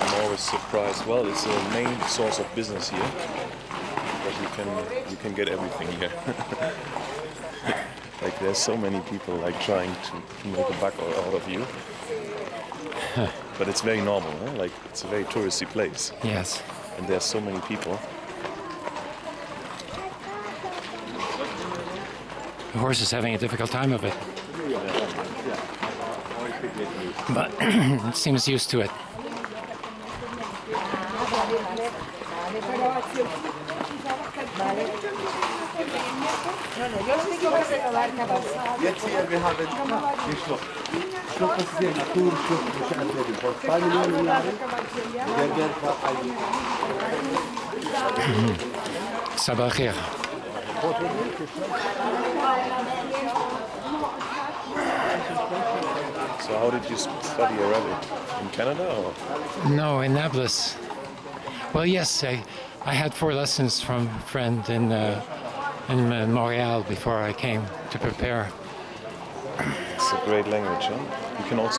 I'm always surprised. Well, it's a main source of business here, but you can you can get everything here. like there's so many people like trying to make a buck out of you. but it's very normal, huh? like it's a very touristy place. Yes. And there's so many people. The horse is having a difficult time of it. Yeah. But it seems used to it. Jetzt hier, wir haben den Schluck. Schluck ist hier Naturschluck, ich erzähle vor zwei Millionen Jahren. Der Wert war ein Sabahir. So how did you study Arabic in Canada? Or? No, in Nablus. Well, yes, I, I had four lessons from a friend in, uh, in uh, Montreal before I came to prepare. It's a great language. Huh? You can also